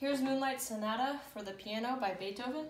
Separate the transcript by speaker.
Speaker 1: Here's Moonlight Sonata for the piano by Beethoven.